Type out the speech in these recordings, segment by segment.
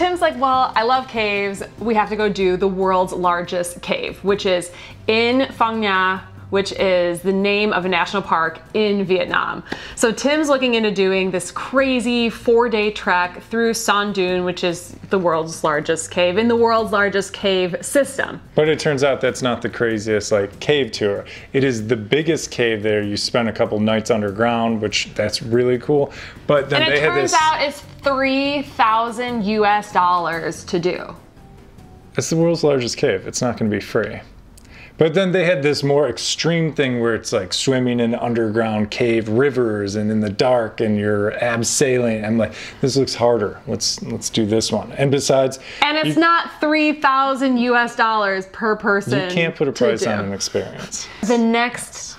Tim's like, well, I love caves. We have to go do the world's largest cave, which is in Phong Nha, which is the name of a national park in Vietnam. So Tim's looking into doing this crazy four day trek through Son Doong, which is the world's largest cave in the world's largest cave system. But it turns out that's not the craziest like cave tour. It is the biggest cave there. You spend a couple nights underground, which that's really cool. But then and they it turns this. out it's 3,000 US dollars to do. It's the world's largest cave. It's not going to be free. But then they had this more extreme thing where it's like swimming in underground cave rivers and in the dark and you're abseiling. I'm like, this looks harder. Let's let's do this one. And besides, And it's you, not 3,000 US dollars per person. you can't put a price on an experience. The next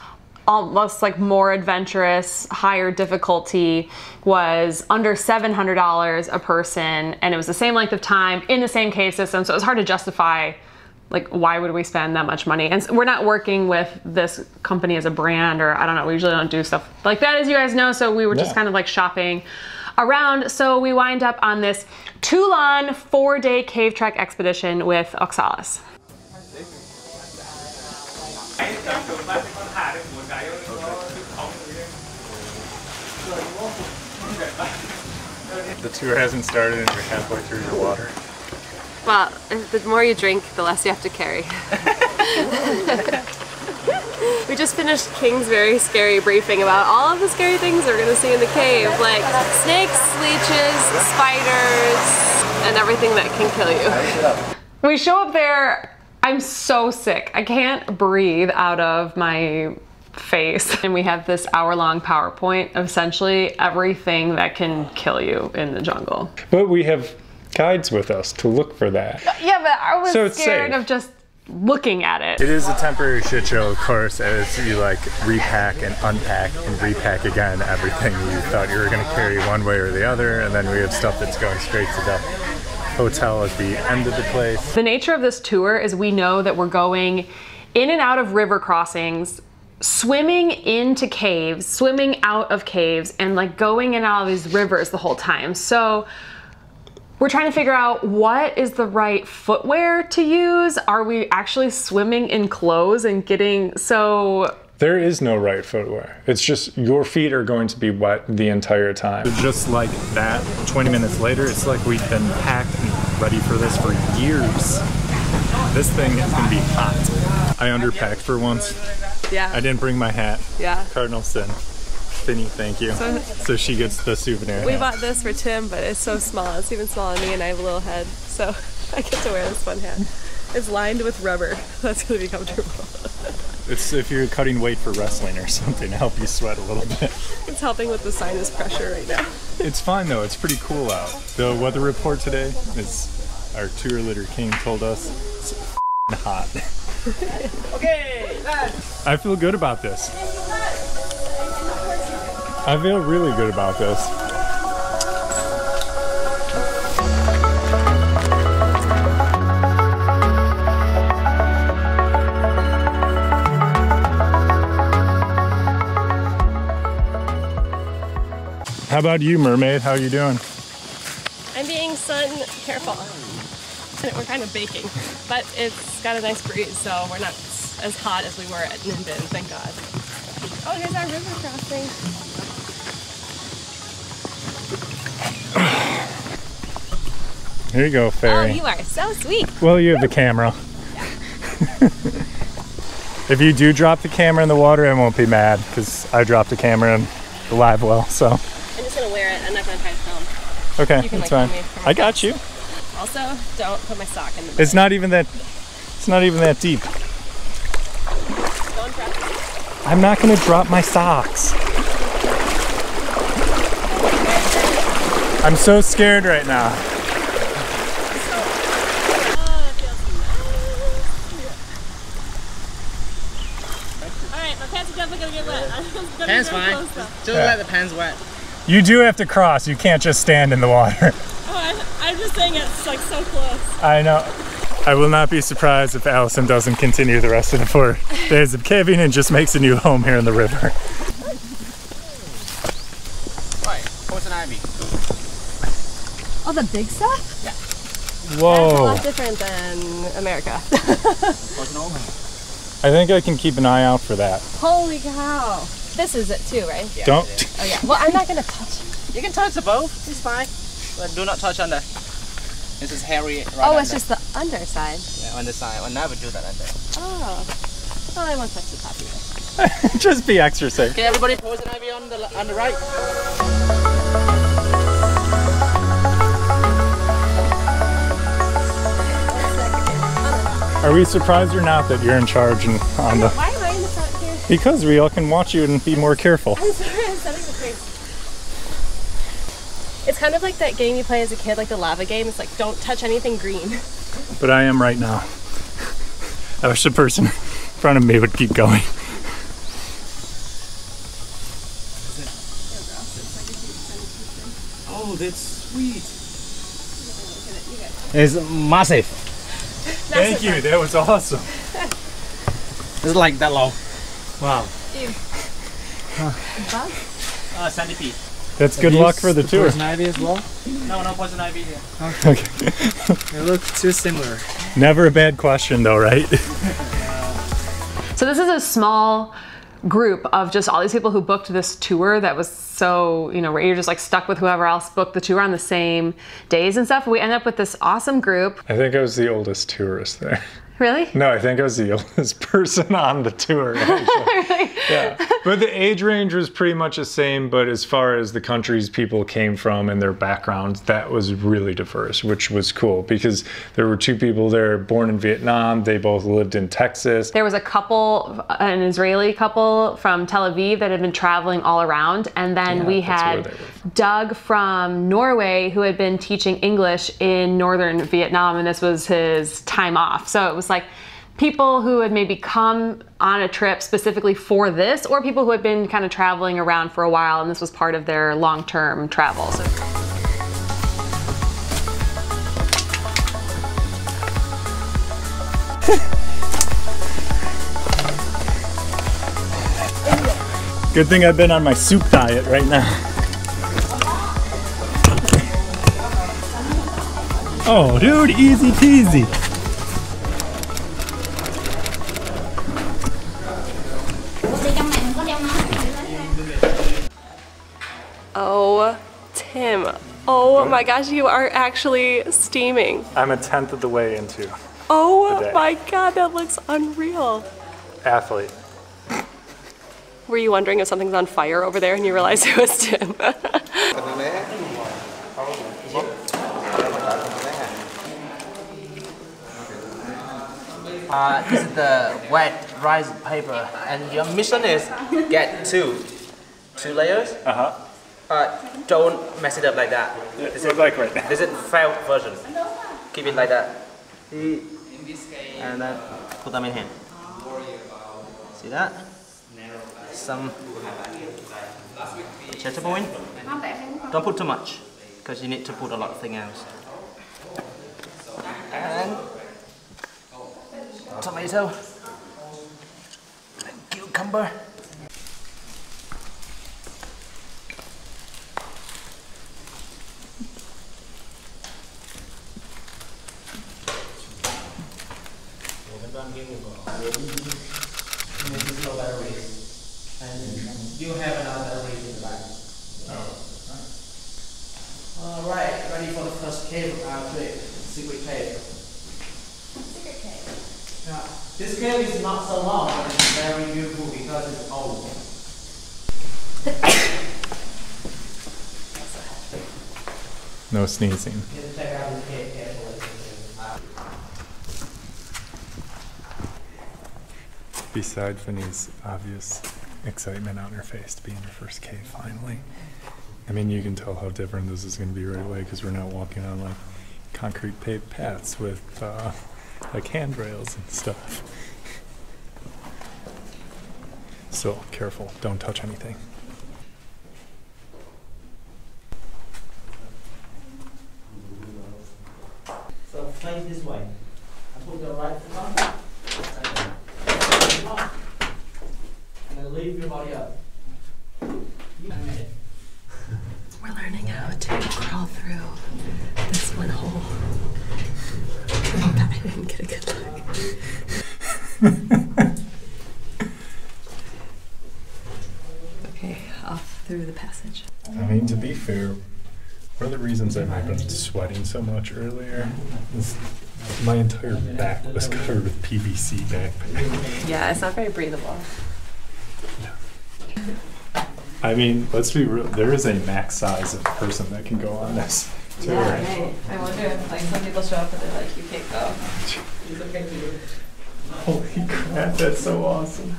almost like more adventurous, higher difficulty was under $700 a person and it was the same length of time in the same cave system. So it was hard to justify like why would we spend that much money? And we're not working with this company as a brand or I don't know, we usually don't do stuff like that as you guys know, so we were just kind of like shopping around. So we wind up on this Tu Lan 4-day cave trek expedition with Oxalis. The tour hasn't started and you're halfway through your water. Well, the more you drink, the less you have to carry. we just finished King's very scary briefing about all of the scary things we're gonna see in the cave, like snakes, leeches, spiders, and everything that can kill you. We show up there. I'm so sick. I can't breathe out of my face. And we have this hour long PowerPoint of essentially everything that can kill you in the jungle. But we have guides with us to look for that. Yeah, but I was So scared safe. of just looking at it. It is a temporary shit show, of course, as you like repack and unpack and repack again everything you thought you were going to carry one way or the other, and then we have stuff that's going straight to the hotel at the end of the place. The nature of this tour is we know that we're going in and out of river crossings, swimming into caves, swimming out of caves, and like going in all these rivers the whole time. So we're trying to figure out what is the right footwear to use. Are we actually swimming in clothes and getting so There is no right footwear. It's just your feet are going to be wet the entire time. Just like that, 20 minutes later, it's like we've been packed and ready for this for years. This thing is going to be hot. I underpacked for once. Yeah. I didn't bring my hat. Yeah. Cardinal sin. Finny, thank you. So, she gets the souvenir. We hat. bought this for Tim, but it's so small. It's even smaller than me, and I have a little head, so I get to wear this fun hat. It's lined with rubber. That's gonna be comfortable. It's if you're cutting weight for wrestling or something to help you sweat a little bit. It's helping with the sinus pressure right now. It's fine though. It's pretty cool out. The weather report today is our tour leader King told us it's hot. Okay, I feel good about this. I feel really good about this. How about you, mermaid? How are you doing? I'm being sun careful. We're kind of baking, but it's got a nice breeze, so we're not as hot as we were at Ninh Binh, thank God. Oh, there's our river crossing. Here you go, Fairy. Oh, you are so sweet. Well, you have the camera. if you do drop the camera in the water, I won't be mad because I dropped the camera in the live well. So, I'm just gonna wear it. I'm not gonna try to film. okay, You can, that's like, fine. me I got you. Also, don't put my sock in the It's not even that. It's not even that deep. Don't drop it. I'm not gonna drop my socks. I'm so scared right now. It feels nice. Alright, my pants are definitely gonna get wet. Pants fine. close, though. Just let the pants wet. You do have to cross. You can't just stand in the water. I, I'm just saying it's like so close. I know. I will not be surprised if Allison doesn't continue the rest of the four days of caving and just makes a new home here in the river. Right, poison ivy. Oh, the big stuff? Yeah. That's a Whoa. lot different than America. I think I can keep an eye out for that. Holy cow. This is it too, right? Yeah, Don't. Oh yeah. Well, I'm not gonna touch. You can touch the both. It's fine. But do not touch under. This is hairy. Right Oh, under. it's just the underside. yeah, on the side. I never do that under. Oh. Well, I won't touch the top either. Just be extra safe. Okay, everybody, poison ivy on the on the right. Are we surprised or not that you're in charge and on the? Why am I in the front here? Because we all can watch you and be more careful. I'm sorry, I'm setting the pace. It's kind of like that game you play as a kid, like the lava game. It's like don't touch anything green. But I am right now. I wish the person in front of me would keep going. Oh, that's sweet. It's massive. Thank you. That was awesome. It's like that long. Wow. Ew. Uh, centipede. That's good luck for the tour. Poison ivy as well? No, no poison ivy here. Okay. They look too similar. Never a bad question though, right? So this is a small group of just all these people who booked this tour that was so, you know, where you're just like stuck with whoever else booked the tour on the same days and stuff. We end up with this awesome group. I think I was the oldest tourist there. Really? No, I think I was the oldest person on the tour. Actually. yeah, but the age range was pretty much the same. But as far as the countries people came from and their backgrounds, that was really diverse, which was cool because there were two people there born in Vietnam. They both lived in Texas. There was a couple, an Israeli couple from Tel Aviv that had been traveling all around. And then Yeah, we had. Doug from Norway who had been teaching English in northern Vietnam, and this was his time off. So it was like people who had maybe come on a trip specifically for this, or people who had been kind of traveling around for a while, and this was part of their long term travel. So Good thing I've been on my soup diet right now. Oh, dude, easy peasy. Oh, Tim. Oh my gosh, you are actually steaming. I'm a tenth of the way into Oh Today. my god, that looks unreal. athlete. Were you wondering if something's on fire over there and you realized it was Tim? Uh, this is the wet rice paper, and your mission is get two, two layers. Uh huh. Uh, don't mess it up like that. This is like right now. This is failed version. Keep it like that. And then put them in here. See that? Some chester point. Don't put too much, because you need to put a lot of things else. And tomato, and cucumber. You have another reason in the back. Alright, ready for the first cave of our trip, secret cave. Secret cave? Yeah, this cave is not so long, but it's very beautiful because it's old. No sneezing. You have to check out this cave carefully. Besides Finny's obvious excitement on her face to be in her first cave finally. I mean, you can tell how different this is going to be right away because we're not walking on like concrete paved paths with uh, like handrails and stuff. So careful, don't touch anything. So face this way. And put your right foot on. And then leave your body up. We're learning how to crawl through this one hole. of the reasons I've been sweating so much earlier is my entire back was covered with PVC backpack. Yeah, it's not very breathable. I mean, let's be real. There is a max size of person that can go on this. too, right? right. I wonder if like some people show up and they're like, you can't go. Holy crap, that's so awesome.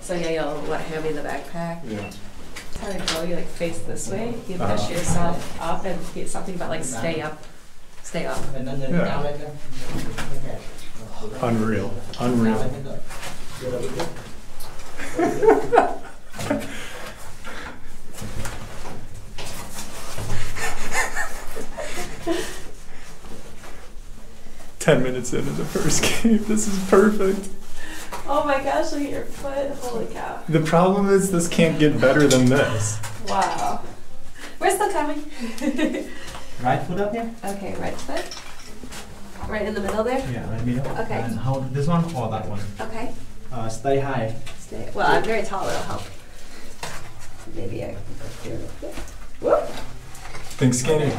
So yeah, you'll what hand me the backpack. Yeah. It's how to go. You like face this way. You push Uh-huh. yourself up and get something about like stay up, stay up. Yeah. Unreal. Unreal. Ten minutes into the first game. This is perfect. Oh my gosh! Look at your foot. Holy cow! The problem is this can't get better than this. Wow. We're still coming. Right foot up here? okay, right foot. Right in the middle there. Yeah, right middle. Okay. And hold this one or that one. Okay. Uh, stay high. Stay. Well, I'm very tall. It'll help. Maybe I can go here real quick. Whoop. Think skinny.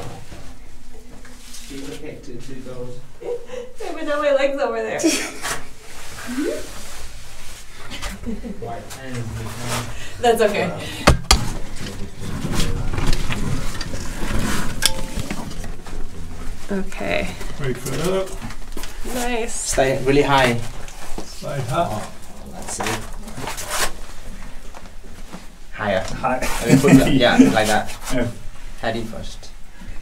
Keep the kick two goes. I even know my legs over there. Right hand behind. That's okay. Okay. Right foot up. Nice. Stay really high. Slide up. Oh, that's it. Higher. High. And then put yeah, like that. Yeah. Head in first.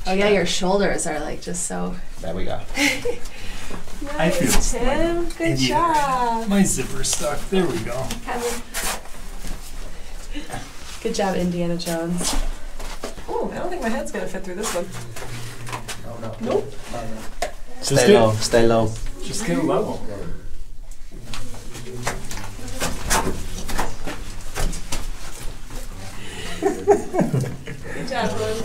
Oh yeah, your shoulders are like just so. There we go. I feel Nice, like Tim. Good idiot. job. My zipper's stuck. There we go. Kevin. Good job, Indiana Jones. Oh, I don't think my head's gonna fit through this one. No, no. Nope. Just Stay get- low. Stay low. Just get level. Good job, Lynn.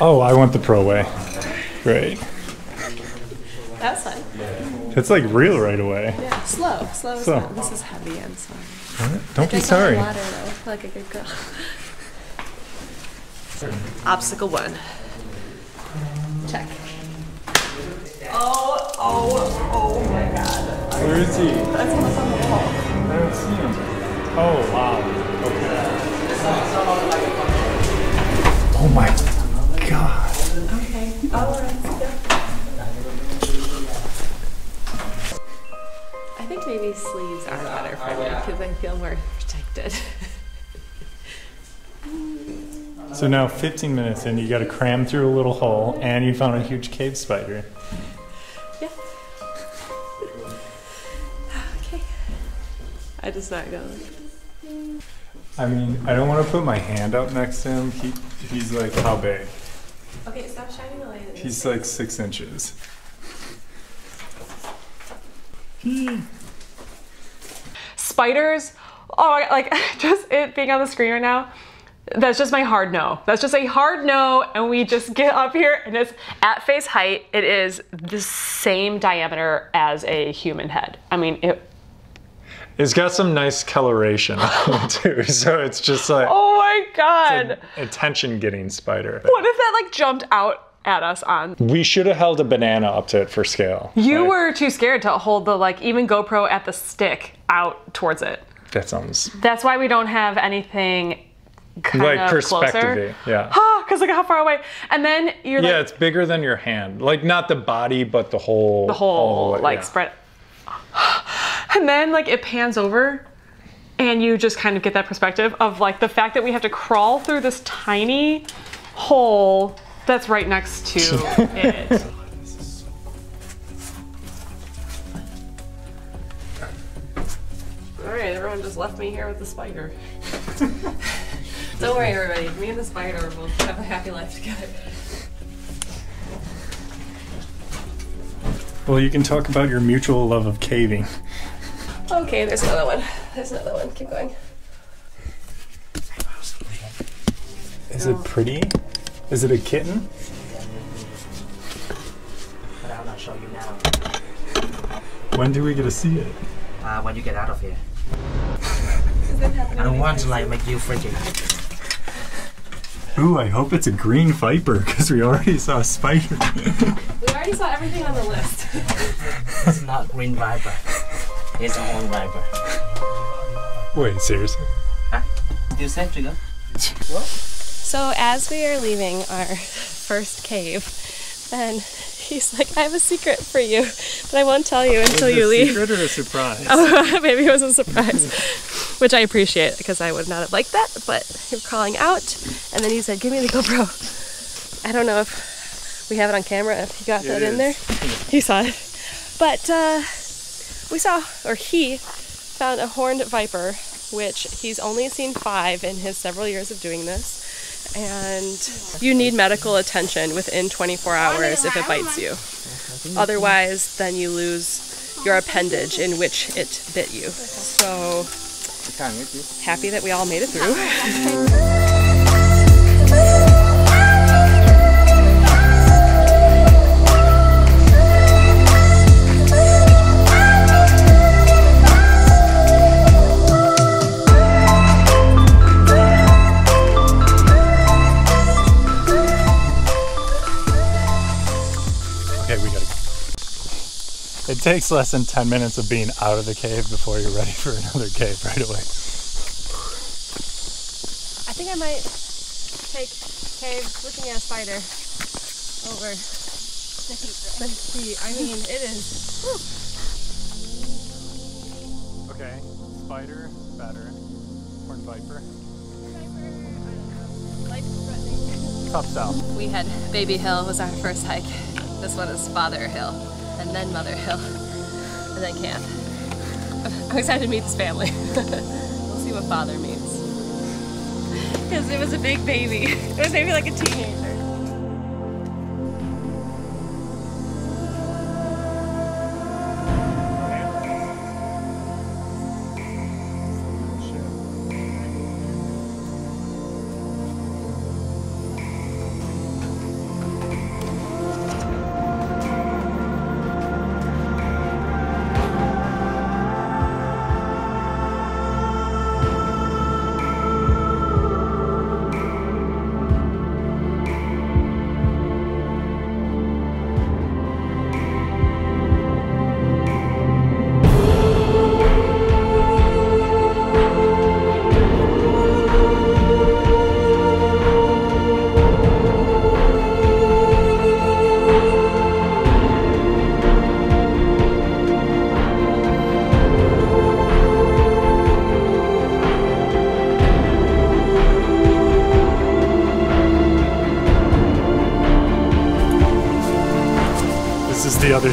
Oh, I want the pro way. Great. That's fun. It's like real right away. Yeah, slow, slow. Slow. slow. This is heavy. I'm sorry. Don't be Drink sorry. a lot of water though, like a good girl. Obstacle one. Check. Oh, oh, oh my god. Where is he? That's what's on the wall. I don't see him. Oh, wow. Okay. For me because I feel more protected. So now 15 minutes in, you got to cram through a little hole, and you found a huge cave spider. yeah. Okay. I just not go. I mean, I don't want to put my hand up next to him. He, he's like, how big? Okay, stop shining the light. He's like six inches. Hmm. Spiders, oh, like just it being on the screen right now, that's just my hard no. That's just a hard no, and we just get up here and it's at face height. It is the same diameter as a human head. I mean, it. It's got some nice coloration too, so it's just like Oh my god! attention getting spider. What if that like jumped out at us on? We should have held a banana up to it for scale. You Like, were too scared to hold the like even GoPro at the stick out towards it. That sounds That's why we don't have anything kind like of perspective. Yeah. Ah, because look how far away. And then you're like Yeah, like it's bigger than your hand. Like not the body, but the whole the whole like yeah. spread. And then like it pans over and you just kind of get that perspective of like the fact that we have to crawl through this tiny hole that's right next to it. All right, everyone just left me here with the spider. Don't worry, everybody. Me and the spider will have a happy life together. Well, you can talk about your mutual love of caving. Okay, there's another one. There's another one. Keep going. Is it pretty? Is it a kitten? But I'll not show you now. When do we get to see it? Uh, when you get out of here. I don't want to like make you frigid. Ooh, I hope it's a green viper because we already saw a spider. We already saw everything on the list. It's not green viper. It's a horn viper. Wait, seriously? Still safe to go? So as we are leaving our first cave, then he's like, I have a secret for you, but I won't tell you until you leave. Secret or a surprise? Oh, maybe it was a surprise, which I appreciate because I would not have liked that. But you're calling out, and then he said, "Give me the GoPro." I don't know if we have it on camera. If you got that in there, he saw it. But uh, we saw, or he found a horned viper, which he's only seen five in his several years of doing this. And you need medical attention within 24 hours if it bites you. Otherwise, then you lose your appendage in which it bit you. So happy that we all made it through. It takes less than 10 minutes of being out of the cave before you're ready for another cave right away. I think I might take cave looking at a spider over the sea. I mean, it is. Okay, spider, better. Horn viper. Tough sell. We had Baby Hill was our first hike. This one is Father Hill, and then Mother Hill, and then camp. I'm excited to meet this family. we'll see what Father means. Because it was a big baby. It was maybe like a teenager.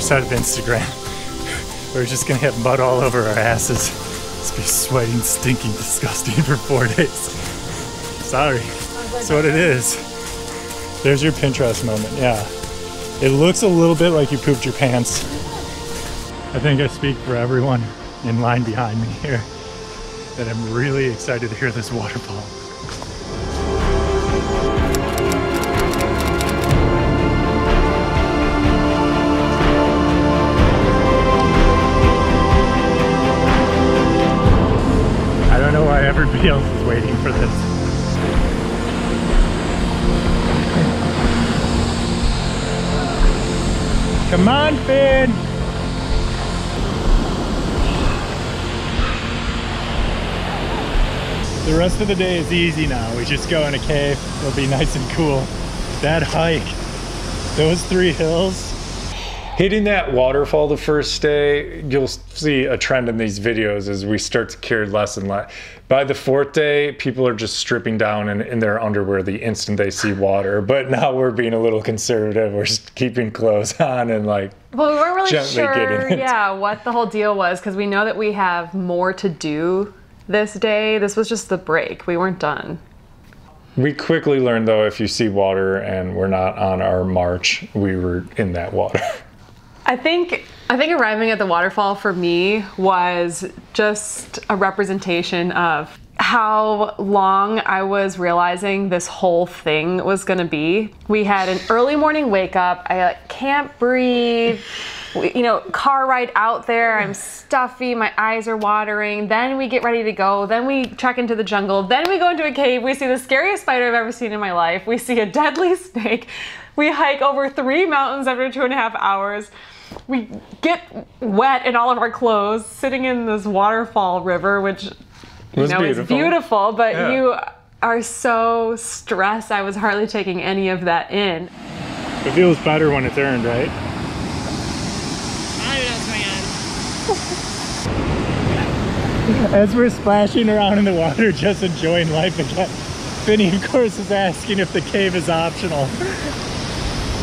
Side of Instagram. We're just gonna have mud all over our asses. Just be sweating, stinking, disgusting for four days. Sorry. That's what it is. There's your Pinterest moment, yeah. It looks a little bit like you pooped your pants. I think I speak for everyone in line behind me here that I'm really excited to hear this waterfall. Everybody else is waiting for this. Come on, Fin! The rest of the day is easy now. We just go in a cave. It'll be nice and cool. That hike, those three hills, Hitting that waterfall the first day, you'll see a trend in these videos is we start to care less and less. By the fourth day, people are just stripping down in, in their underwear the instant they see water. But now we're being a little conservative. We're just keeping clothes on and like, Well, we weren't really Gently sure, yeah, what the whole deal was because we know that we have more to do this day. This was just the break. We weren't done. we quickly learned though, if you see water and we're not on our march, we were in that water. I think I think arriving at the waterfall for me was just a representation of how long I was realizing this whole thing was gonna be. We had an early morning wake up. I like, can't breathe. we, you know, car ride out there. I'm stuffy. My eyes are watering. Then we get ready to go. Then we trek into the jungle. Then we go into a cave. We see the scariest spider I've ever seen in my life. We see a deadly snake. We hike over three mountains after two and a half hours. We get wet in all of our clothes, sitting in this waterfall river, which you was know beautiful. is beautiful. But Yeah. you are so stressed. I was hardly taking any of that in. It feels better when it's earned, right? I don't know what's going on. As we're splashing around in the water, just enjoying life again, Finny, of course, is asking if the cave is optional.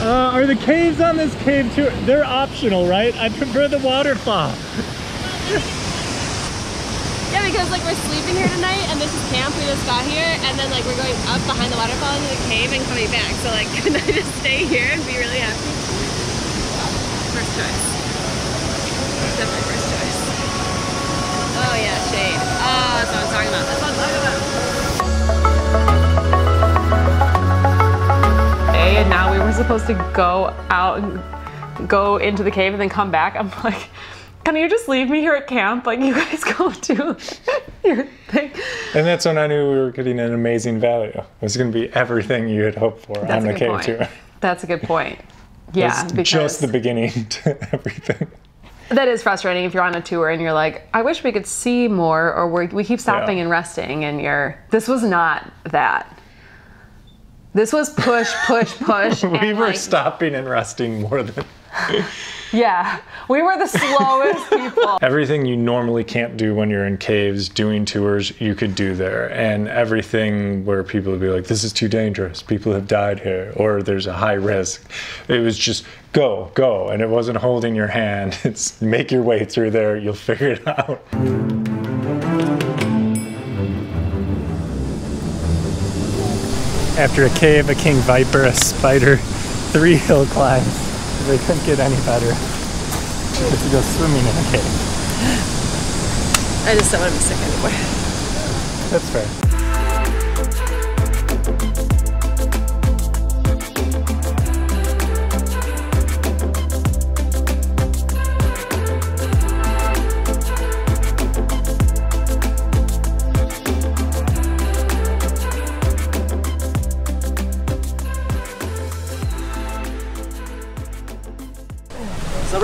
Uh, are the caves on this cave tour? They're optional, right? I prefer the waterfall. Yeah, because like we're sleeping here tonight, and this is camp. We just got here, and then like we're going up behind the waterfall into the cave and coming back. So like, can I just stay here and be really happy? First choice. Definitely first choice. Oh yeah, shade. Oh, that's what I'm talking about. That's and now we were supposed to go out and go into the cave and then come back. I'm like, can you just leave me here at camp? Like, you guys go do your thing. And that's when I knew we were getting an amazing value. It was going to be everything you had hoped for That's on the cave point. tour. That's a good point. Yeah, because just the beginning to everything. that is frustrating if you're on a tour and you're like, I wish we could see more, or we're, we keep stopping Yeah. and resting, and you're. This was not that. This was push, push, push. We were like, stopping and resting more than Yeah, we were the slowest people. everything you normally can't do when you're in caves doing tours you could do there. And everything where people would be like this is too dangerous. People have died here or there's a high risk. It was just go go. And it wasn't holding your hand. It's make your way through there. You'll figure it out after a cave a king viper a spider three hill climbs they couldn't get any better if you go swimming in a cave I just don't want to be sick anymore. That's fair.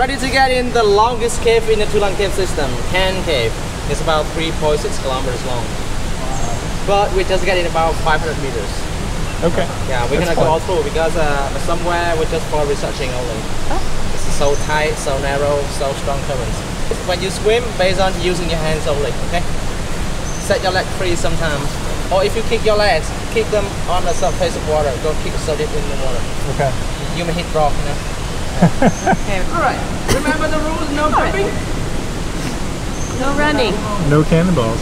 Ready to get in the longest cave in the Tu Lan cave system, Can Cave. It's about 3.6 kilometers long. But we just get in about 500 meters. Okay. Yeah, we're That's gonna go all through because uh, somewhere we're just for researching only. It's so tight, so narrow, so strong currents. When you swim, based on using your hands only, okay? Set your leg free sometimes. Or if you kick your legs, kick them on the surface of water. Don't kick so deep in the water. Okay. You may hit rock, you know? Alright, remember the rules, no jumping? No running. No cannonballs.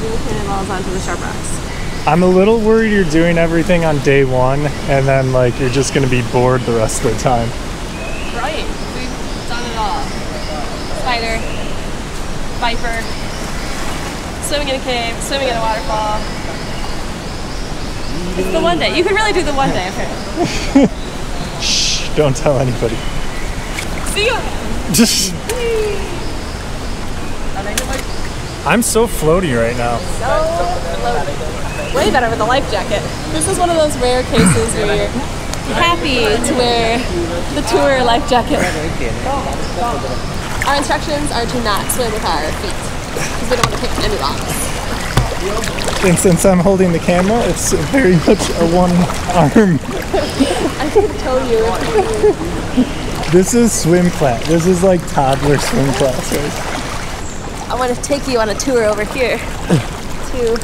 No cannonballs onto the sharp rocks. I'm a little worried you're doing everything on day one and then like you're just gonna be bored the rest of the time. Right. We've done it all. Spider, viper, swimming in a cave, swimming in a waterfall. It's the one day. You could really do the one day apparently. Shh, don't tell anybody. See you. Just I'm so floaty right now. So floaty. Way better with a life jacket. This is one of those rare cases where you're happy to wear the tour life jacket. Our instructions are to not swim with our feet because we don't want to pick any rocks. And since I'm holding the camera, it's very much a one arm. I can tell you This is swim class. This is like toddler swim class. I want to take you on a tour over here to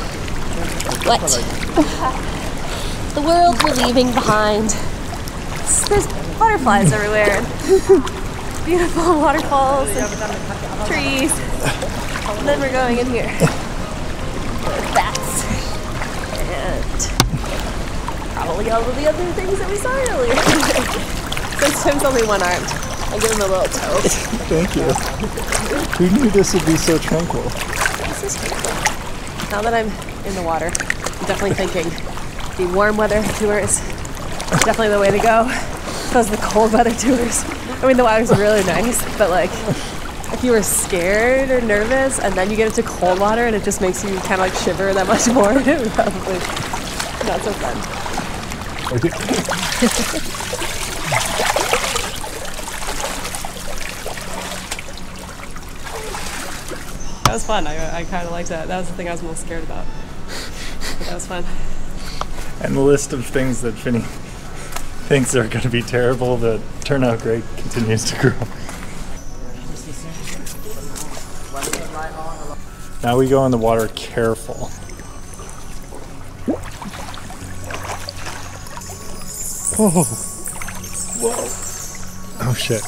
what? the world we're leaving behind. There's butterflies everywhere. Beautiful waterfalls and trees. And then we're going in here. Bats. And probably all of the other things that we saw earlier. Since Tim's only one arm, I'll give him a little toe. Thank you. Who knew this would be so tranquil? This is cool. Now that I'm in the water, I'm definitely thinking the warm weather tours definitely the way to go. Because the cold weather tours I mean, the water's really nice, but like, if you were scared or nervous and then you get into cold water and it just makes you kind of like shiver that much more, it would probably not so fun. That was fun. I, I kind of liked that. That was the thing I was most scared about. That was fun. And the list of things that Finny thinks are going to be terrible that turn out great continues to grow. Now we go in the water careful. Whoa. Whoa. Oh shit.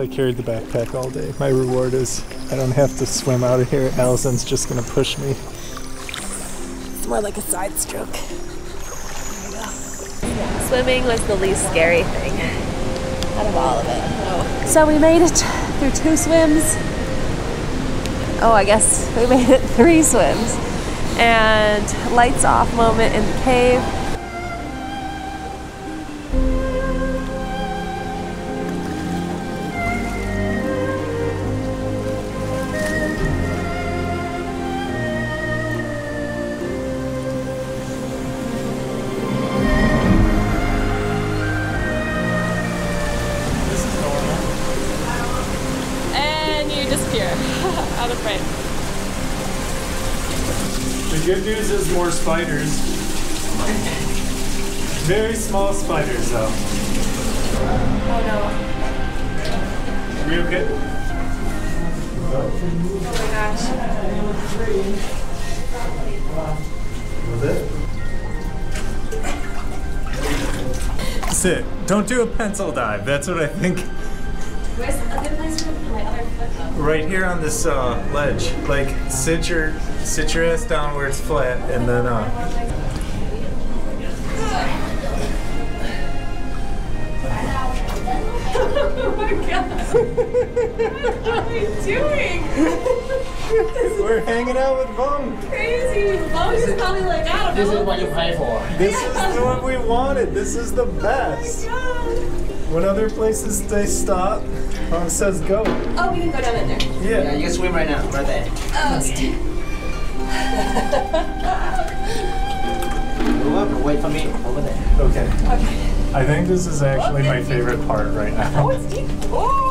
I carried the backpack all day, my reward is I don't have to swim out of here. Allison's just gonna push me. It's more like a side stroke. Swimming was the least scary thing out of all of it. So we made it through two swims. Oh, I guess we made it three swims. And lights off moment in the cave. Spiders. Very small spiders, though. Oh no. Are you okay? Oh my gosh. Was it? Sit. Don't do a pencil dive. That's what I think. Where's a good place for my other foot? Right here on this uh, ledge. Like, sit your sit your ass down where it's flat, and then uh. Oh my god. what are you doing? We're hanging out with Vong. Crazy. Vong is probably like, I don't This know. is what you pay for. This is what one we wanted. This is the best. When other places they stop, Mom says go. Oh, we can go down in there. Yeah, Yeah. you can swim right now, right there. Oh, it's Move up and wait for me over there. Okay. I think this is actually my favorite part right now. Oh, it's deep. Oh,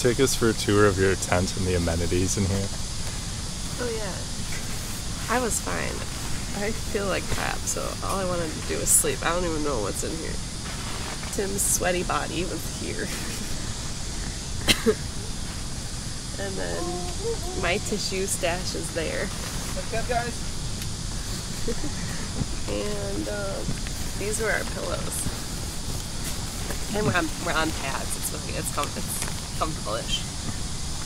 take us for a tour of your tent and the amenities in here? Oh yeah. I was fine. I feel like crap, so all I wanted to do was sleep. I don't even know what's in here. Tim's sweaty body was here. and then my tissue stash is there. What's up, guys? And um, these were our pillows. And we're on, we're on pads. It's really, it's, com- it's comfortable-ish.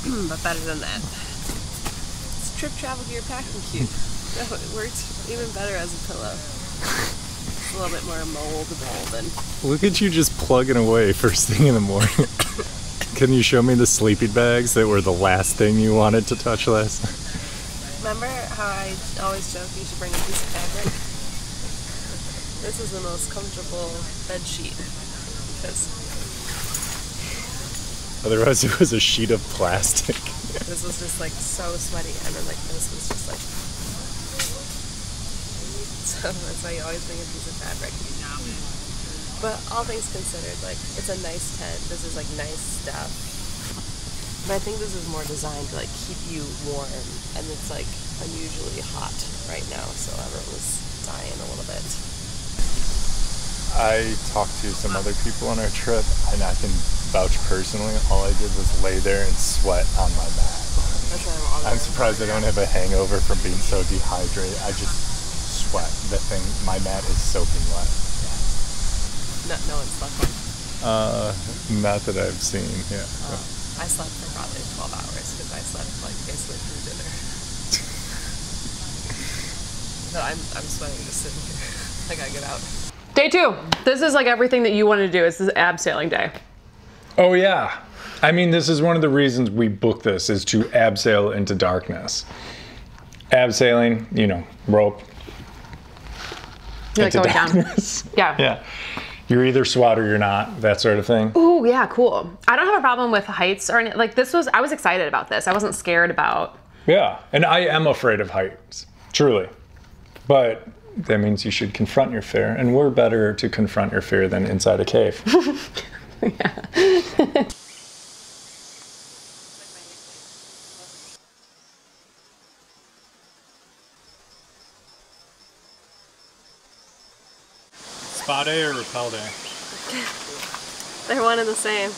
but better than that. It's Tripped travel gear packing cube. No, it works even better as a pillow. It's a little bit more moldable than Look at you just plugging away first thing in the morning. Can you show me the sleeping bags that were the last thing you wanted to touch last? Remember how I always joke you should bring a piece of fabric? This is the most comfortable bed sheet because Otherwise, it was a sheet of plastic. this was just like so sweaty, and then like this was just like. So that's why you always bring a piece of fabric. But all things considered, like it's a nice tent. This is like nice stuff. But I think this is more designed to like keep you warm, and it's like unusually hot right now, so everyone was dying a little bit. I talked to some other people on our trip, and I can vouch personally. All I did was lay there and sweat on my mat. I'm surprised I don't have a hangover from being so dehydrated. I just sweat. The thing, my mat is soaking wet. No, no one slept on. Uh, not that I've seen. Yeah. I slept for probably 12 hours because I slept like basically through dinner. so I'm, I'm sweating just sitting here. I gotta get out. Day two. This is like everything that you want to do. It's this abseiling day. Oh yeah. I mean, this is one of the reasons we booked this is to abseil into darkness. Abseiling, you know, rope You're like into going down. darkness. Yeah. yeah. You're either SWAT or you're not, that sort of thing. Oh yeah, cool. I don't have a problem with heights or any, like this was. I was excited about this. I wasn't scared about. Yeah. And I am afraid of heights, truly. But that means you should confront your fear, and we're better to confront your fear than inside a cave. Spa day or rappel day? They're one and the same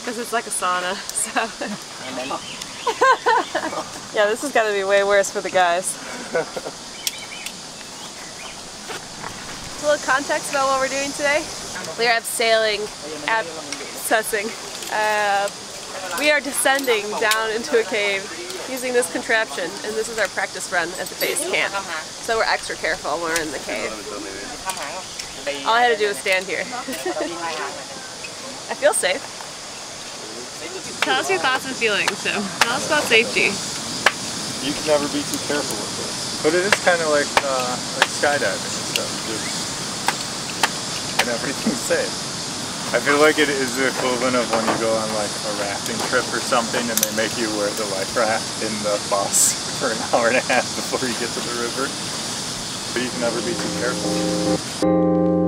because it's like a sauna. So yeah, this has got to be way worse for the guys. A little context about what we're doing today. We are abseiling, abscessing. Uh, we are descending down into a cave using this contraption, and this is our practice run at the base camp. So we're extra careful when we're in the cave. All I had to do was stand here. I feel safe. Tell us your thoughts and feelings. So, tell us about safety. You can never be too careful with this. But it is kind of like uh, like skydiving and everything's safe. I feel like it is the equivalent of when you go on like a rafting trip or something and they make you wear the life raft in the bus for an hour and a half before you get to the river. But you can never be too careful.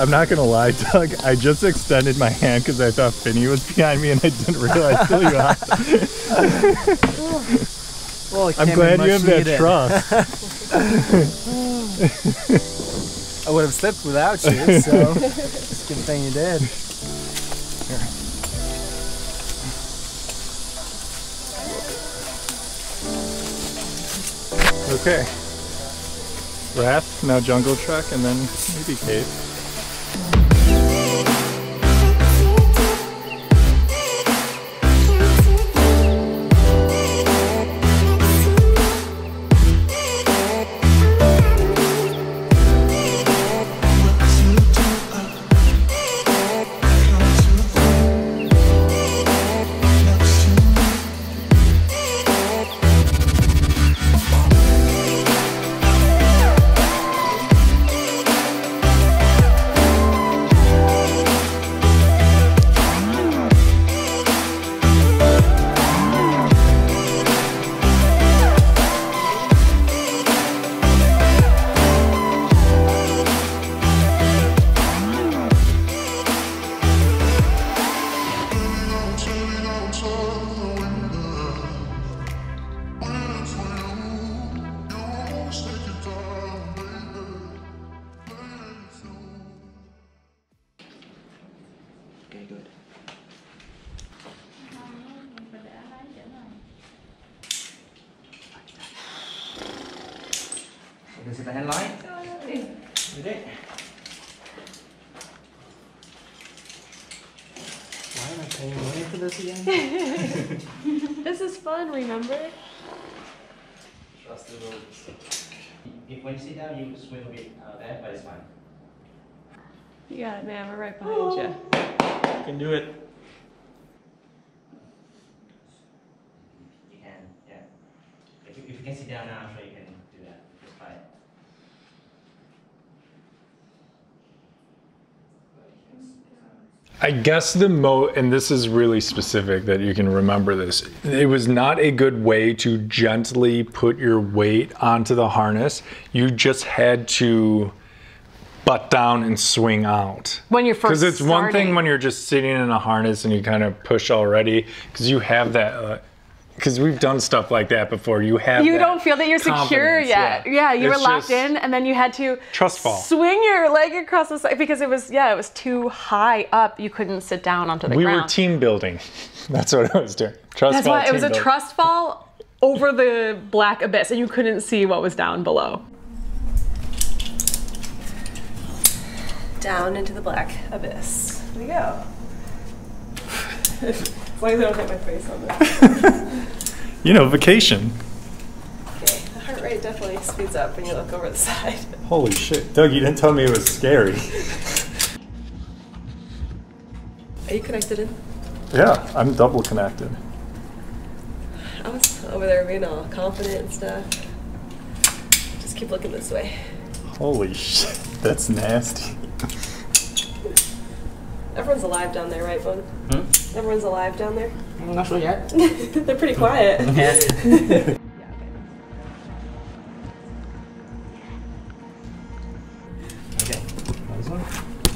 I'm not gonna lie, Doug. I just extended my hand because I thought Finny was behind me, and I didn't realize till you asked. well, I'm glad you have needed. that trust. I would have slipped without you, so it's a good thing you did. Okay. Raft, now jungle truck, and then maybe cave. Sit down, you swim a bit uh, there, but it's fine. You got it, man. We're right behind you. You can do it. You can, yeah. If you, if you can sit down now, I'm sure you can do that. Just try it. I guess the mo and this is really specific that you can remember this. It was not a good way to gently put your weight onto the harness. You just had to butt down and swing out. When you're first Because it's one thing when you're just sitting in a harness and you kind of push already, because you have that. Uh, Because we've done stuff like that before. You have. You that don't feel that you're secure yet. Yeah, you It's were locked in, and then you had to Trust fall. swing your leg across the side because it was yeah, it was too high up. You couldn't sit down onto the We ground. We were team building. That's what I was doing. Trust That's fall, why it was team a building. trust fall over the black abyss, and you couldn't see what was down below. Down into the black abyss. There we go. as long as I don't hit my face on this. You know, vacation. Okay, the heart rate definitely speeds up when you look over the side. Holy shit. Doug, you didn't tell me it was scary. Are you connected in? Yeah, I'm double connected. I was over there being all confident and stuff. Just keep looking this way. Holy shit. That's nasty. Everyone's alive down there, right, Bone? Hmm? Everyone's alive down there? I'm not sure yet. They're pretty quiet. yeah. okay. This one.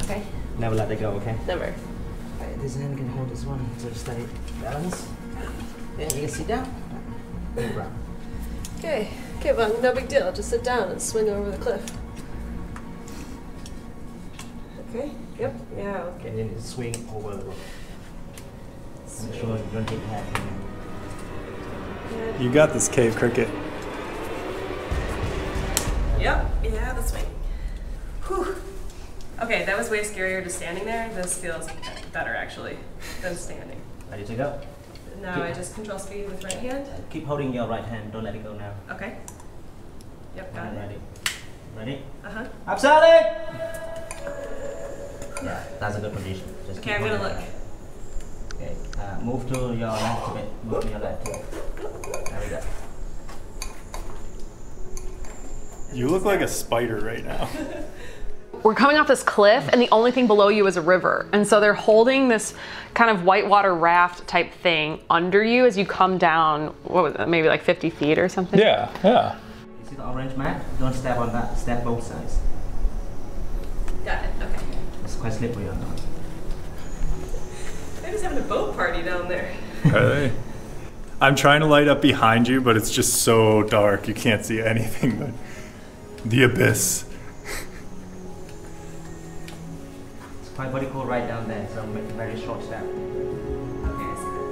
Okay. Never let it go, okay? Never. Alright, this hand can hold this one to stay balance. Then you can sit down. Okay. Okay, well, no big deal. Just sit down and swing over the cliff. Okay. Yep. Yeah. Okay. And then you swing over the rope. Make sure you don't hit your You got this, Cave Cricket. Yep. Yeah, the swing. Whew. Okay, that was way scarier just standing there. This feels better actually than standing. Ready to go? Now I just control speed with right hand. Keep holding your right hand. Don't let it go now. Okay. Yep, got Alright, it. Ready? Ready? Uh huh. Upside it! Yeah, that's a good position. Just Okay, keep I'm gonna holding look. It. Okay, uh, move to your left a bit. Move to your left. There we go. You look like a spider right now. We're coming off this cliff, and the only thing below you is a river. And so they're holding this kind of whitewater raft type thing under you as you come down, what was it, maybe like 50 feet or something? Yeah, yeah. You see the orange mat? Don't step on that. Step both sides. Got it. Okay. It's quite slippery on that. They're having a boat party down there. Are they? I'm trying to light up behind you, but it's just so dark. You can't see anything but the abyss. It's quite vertical right down there, so make a very short step. Okay, I see that.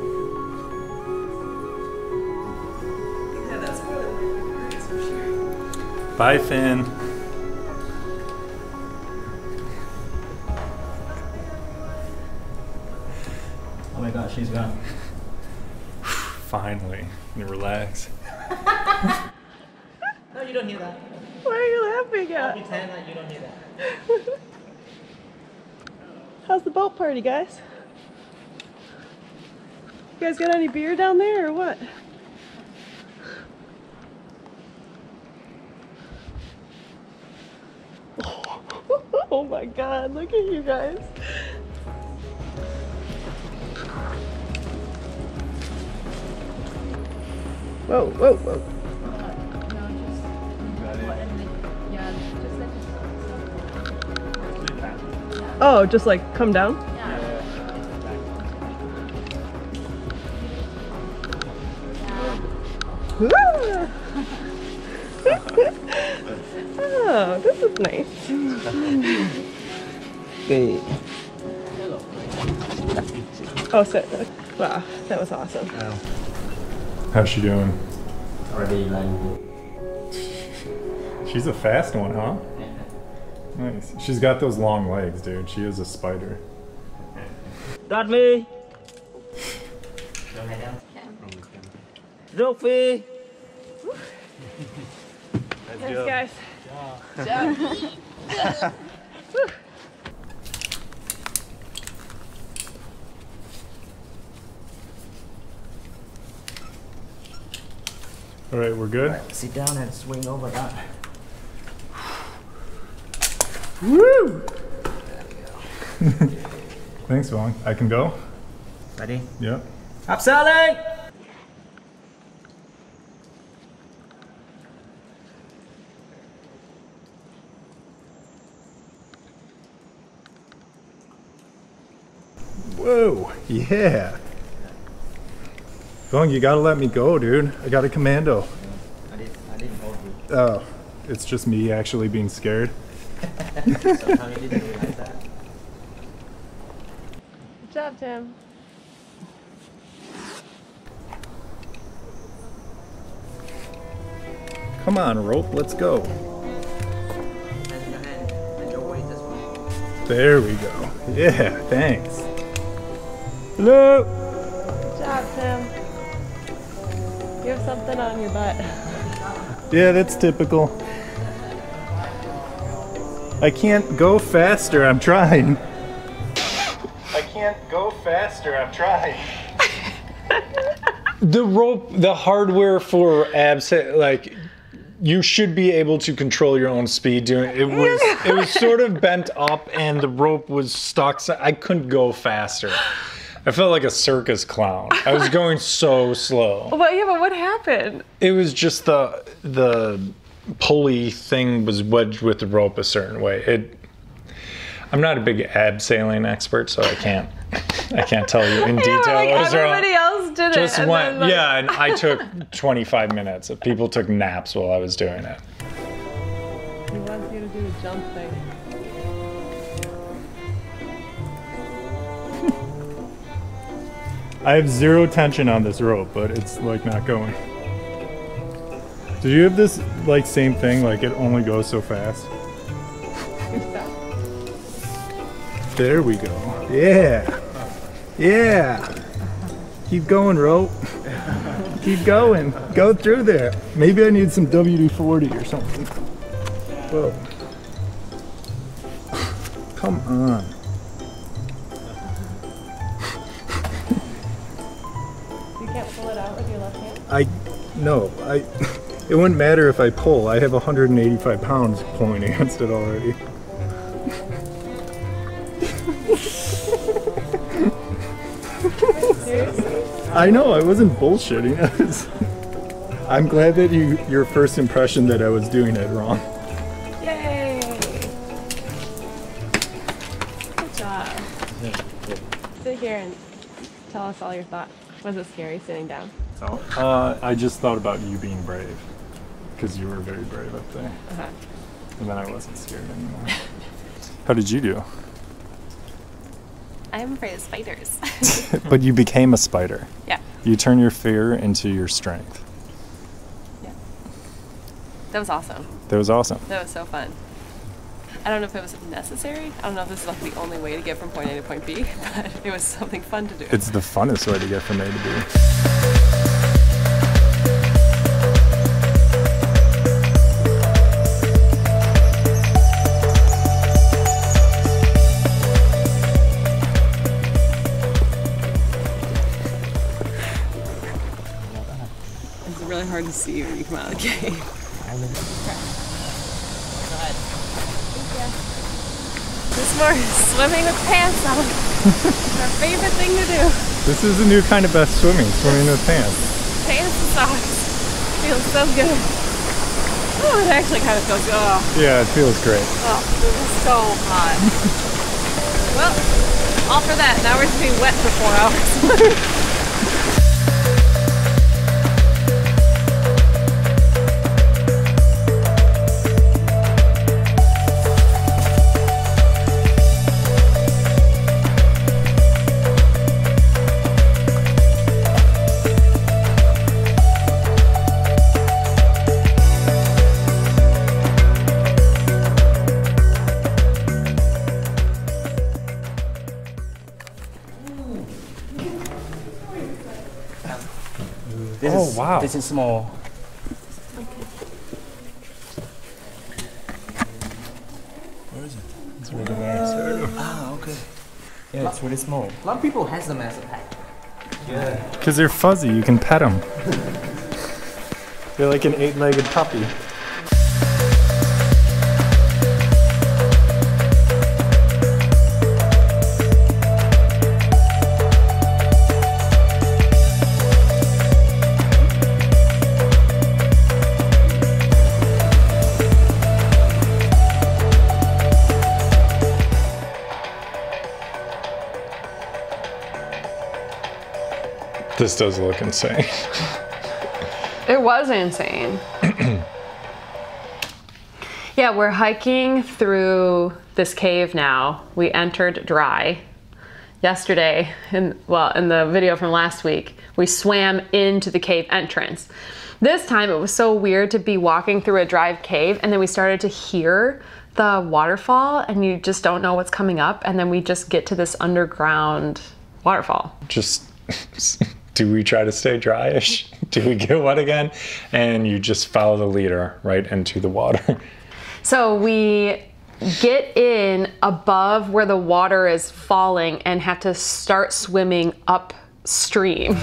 Yeah, that's more than my words for sure. Bye, Fin. She's gone. Finally, you relax. No, you don't hear that. Why are you laughing at? Pretend that you don't hear that. How's the boat party, guys? You guys got any beer down there or what? Oh my god, look at you guys. Whoa, whoa, whoa. Oh, just like come down? Oh, this is nice. Okay. Oh, so, wow, that was awesome. Oh. How's she doing? Already like She's a fast one, huh? Nice. She's got those long legs, dude. She is a spider. Start me. Sophie. Thanks, guys. All right, we're good. Sit down and swing over that. Woo! Thanks, Vaughn. I can go? Ready? Yep. Abseiling! Whoa, yeah. Vaughn, you gotta let me go, dude. I got a commando. I didn't, I didn't hold you. Oh, it's just me actually being scared. Somehow you didn't realize that. Good job, Tim. Come on, rope, let's go. And your hand and your weight as well. There we go. Yeah, thanks. Hello. Good job, Tim. You have something on your butt. Yeah, that's typical. I can't go faster, I'm trying. I can't go faster, I'm trying. the rope, the hardware for abs, like, you should be able to control your own speed doing it. It was it was sort of bent up and the rope was stuck. So I couldn't go faster. I felt like a circus clown. I was going so slow. But yeah, but what happened? It was just the the pulley thing was wedged with the rope a certain way. It. I'm not a big abseiling expert, so I can't. I can't tell you in detail. Yeah, like what was wrong. everybody else did Just it. and went, then, like- yeah, and I took 25 minutes. People took naps while I was doing it. He wants you to do the jump thing. I have zero tension on this rope, but it's like not going. Do you have this like same thing? Like it only goes so fast. There we go. Yeah. Yeah. Keep going, rope. Keep going. Go through there. Maybe I need some WD-40 or something. Whoa. Come on. I no, I it wouldn't matter if I pull. I have 185 pounds pulling against it already. I know, I wasn't bullshitting. I was, I'm glad that you your first impression that I was doing it wrong. Yay! Good job. Sit here and tell us all your thoughts. Was it scary sitting down? Uh, I just thought about you being brave because you were very brave up there, Uh-huh. and then I wasn't scared anymore. How did you do? I'm afraid of spiders. But you became a spider. yeah. You turn your fear into your strength. Yeah. That was awesome. That was awesome. That was so fun. I don't know if it was necessary. I don't know if this is like the only way to get from point A to point B, but it was something fun to do. It's the funnest way to get from A to B. hard to see when you come out of the cave. This more swimming with pants on. Our favorite thing to do. This is a new kind of best swimming, swimming with pants. Pants and socks. Feels so good. Oh, it actually kind of feels good. Oh, Yeah, it feels great. oh this is so hot. well, all for that. Now we're just being wet for four hours. Oh, wow. This is small. Okay. Where is it? It's really nice. Ah, okay. Yeah, it's really small. A lot of people has them as a pet. Yeah. Because they're fuzzy, you can pet them. They're like an eight-legged puppy. This does look insane. It was insane. yeah, we're hiking through this cave now. We entered dry. Yesterday, and well, in the video from last week, we swam into the cave entrance. This time it was so weird to be walking through a dry cave and then we started to hear the waterfall and you just don't know what's coming up and then we just get to this underground waterfall. just do we try to stay dryish? Do we get wet again? And you just follow the leader right into the water. So we get in above where the water is falling and have to start swimming upstream.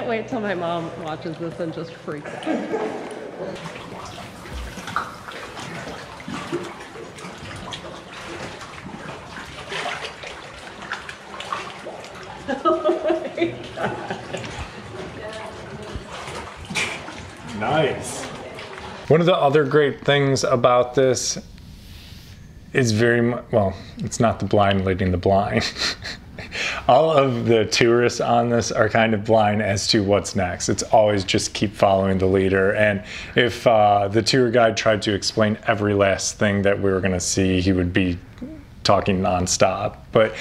Can't wait till my mom watches this and just freaks out. Nice. One of the other great things about this is very well, it's not the blind leading the blind. All of the tourists on this are kind of blind as to what's next. It's always just keep following the leader. And if uh, the tour guide tried to explain every last thing that we were going to see, he would be talking nonstop. But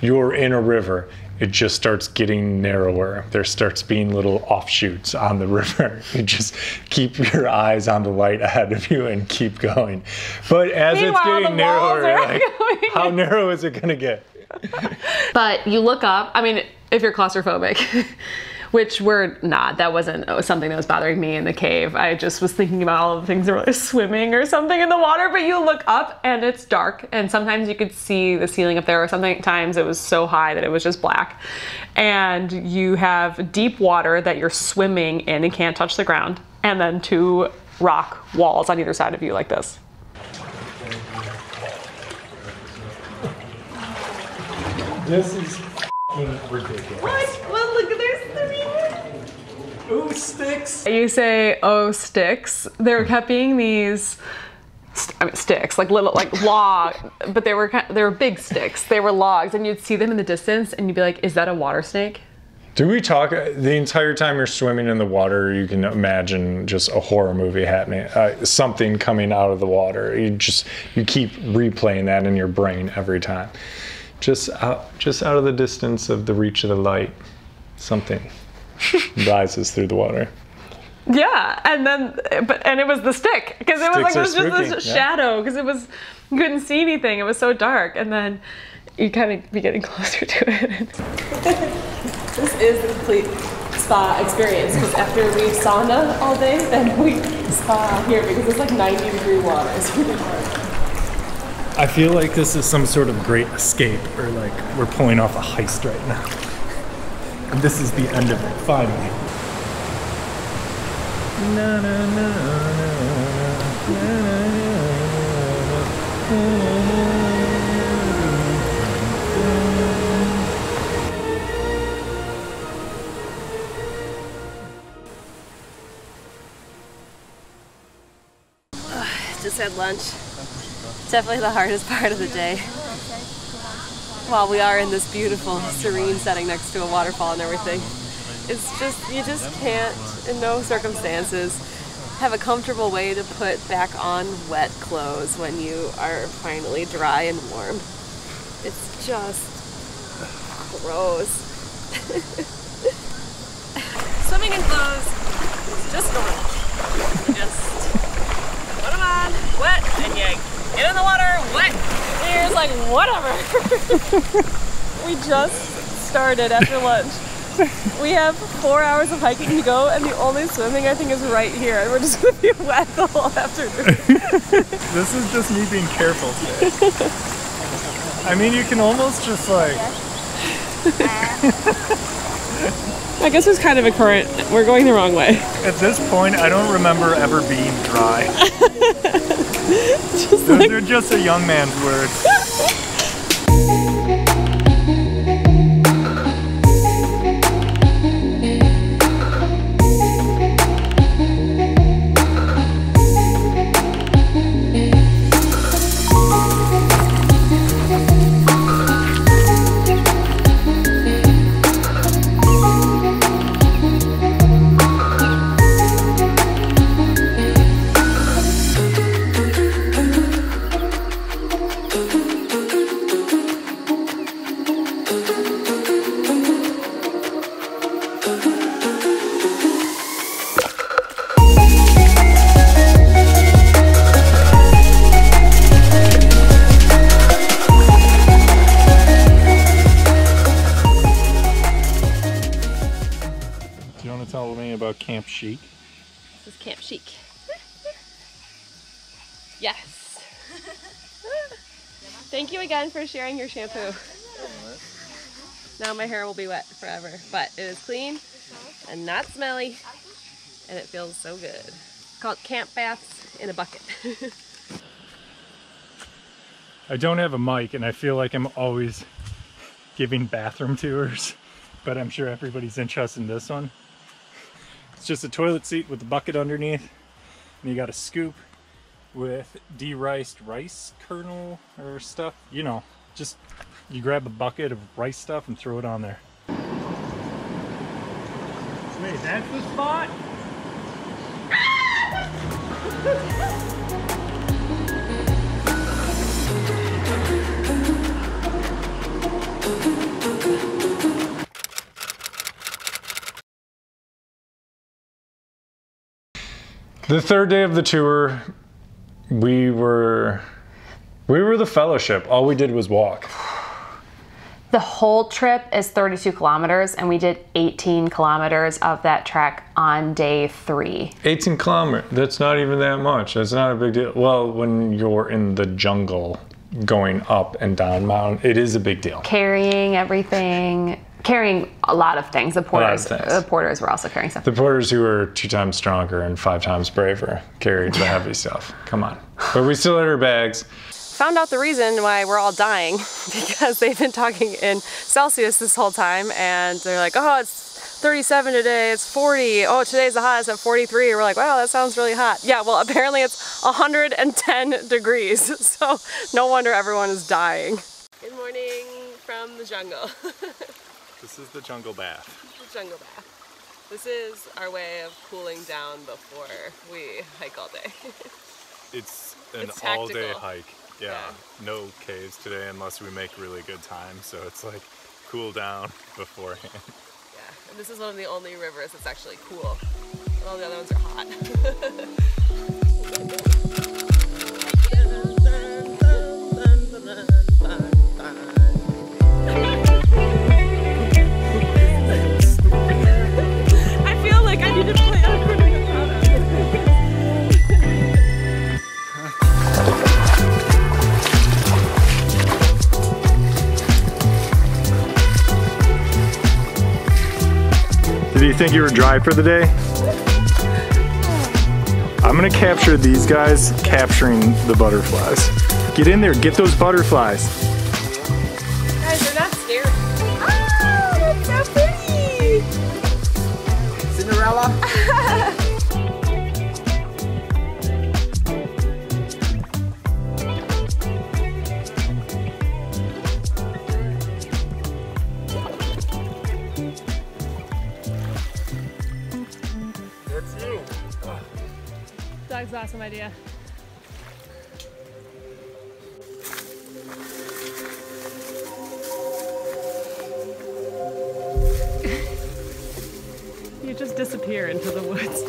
you're in a river. It just starts getting narrower. There starts being little offshoots on the river. You just keep your eyes on the light ahead of you and keep going. But as Meanwhile, it's getting narrower, like, how narrow is it going to get? But you look up, I mean, if you're claustrophobic, which we're not, that wasn't something that was bothering me in the cave. I just was thinking about all the things that were like swimming or something in the water, but you look up and it's dark, and sometimes you could see the ceiling up there, or sometimes it was so high that it was just black. And you have deep water that you're swimming in and can't touch the ground, and then two rock walls on either side of you, like this. This is ridiculous. What? Well, look, there's three. Ooh, sticks. You say, oh, sticks. They were kept being these. I mean, sticks, like little, like log, but they were ki- they were big sticks. They were logs, and you'd see them in the distance, and you'd be like, "Is that a water snake?" Do we talk the entire time you're swimming in the water? You can imagine just a horror movie happening, uh, something coming out of the water. You just you keep replaying that in your brain every time. Just out, just out of the distance of the reach of the light, something rises through the water. Yeah, and then but and it was the stick because it was like Sticks it are was just spooky, this yeah. shadow because it was you couldn't see anything. It was so dark, and then you kind of be getting closer to it. This is the complete spa experience because after we sauna all day, then we spa here because it's like 90 degree water. It's really hard. I feel like this is some sort of great escape, or like we're pulling off a heist right now. And this is the end of it, finally. Na, na, na, na, na, na, na, Just had lunch. Definitely the hardest part of the day. While we are in this beautiful, serene setting next to a waterfall and everything, it's just, you just can't, in no circumstances, have a comfortable way to put back on wet clothes when you are finally dry and warm. It's just gross. Swimming in clothes is just normal. Just put them on, wet, and you get in the water, wet. And you're just like, whatever. we just started after lunch. We have four hours of hiking to go, and the only swimming I think is right here, and we're just gonna be wet the whole afternoon. This is just me being careful today. I mean, you can almost just like. I guess it's kind of a current. We're going the wrong way. At this point, I don't remember ever being dry. Those are just a young man's words. sharing your shampoo. Now my hair will be wet forever, but it is clean and not smelly, and it feels so good. It's called Camp Baths in a Bucket. I don't have a mic, and I feel like I'm always giving bathroom tours, but I'm sure everybody's interested in this one. It's just a toilet seat with a bucket underneath, and you got a scoop with de-riced rice kernel or stuff. You know, just you grab a bucket of rice stuff and throw it on there. Wait, that's the spot? The third day of the tour, we were we were the fellowship. All we did was walk. The whole trip is 32 kilometers, and we did 18 kilometers of that trek on day three. 18 kilometers. That's not even that much. That's not a big deal. Well, when you're in the jungle going up and down mountain, it is a big deal. Carrying everything, carrying a lot of things. The lot of porters, things. the porters were also carrying stuff. The porters who are two times stronger and five times braver carried the heavy stuff. Come on. But we still had our bags. Found out the reason why we're all dying because they've been talking in Celsius this whole time, and they're like, oh, it's 37 today, it's 40. Oh, today's the hottest at 43. We're like, wow, that sounds really hot. Yeah, well, apparently it's 110 degrees, so no wonder everyone is dying. Good morning from the jungle. This is the jungle bath. The jungle bath. This is our way of cooling down before we hike all day. It's an It's all day hike. Yeah. No caves today unless we make really good time. So it's like cool down beforehand. yeah, and this is one of the only rivers that's actually cool. All the other ones are hot. Did you think you were dry for the day? I'm gonna capture these guys capturing the butterflies. Get in there, get those butterflies. Idea. you just disappear into the woods.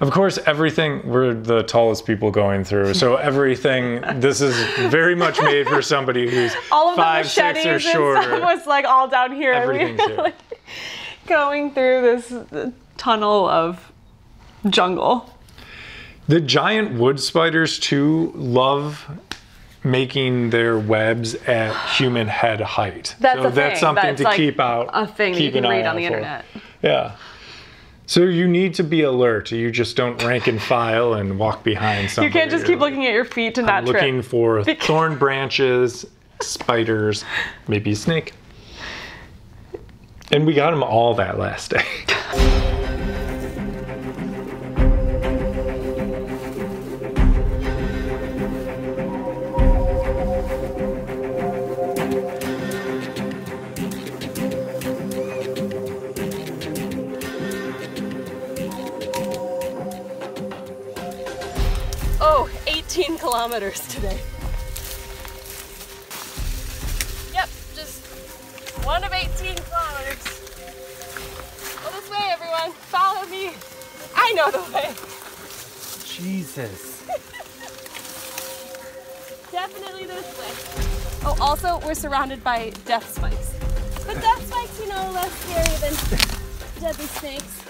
Of course, everything we're the tallest people going through, so everything this is very much made for somebody who's All of five, the six, machetes or and shorter. was like all down here. Everything's here. Going through this tunnel of jungle. The giant wood spiders too love making their webs at human head height. That's so a that's thing. something That's to like keep out. A thing that you can read on the for. internet. Yeah. So you need to be alert. You just don't rank and file and walk behind You can't just keep looking at your feet to not trip. looking for thorn branches, spiders, maybe a snake. And we got them all that last day. Oh, 18 kilometers today. Follow me. I know the way. Jesus. Definitely this way. Oh, also, we're surrounded by death spikes. But death spikes, you know, less scary than deadly snakes.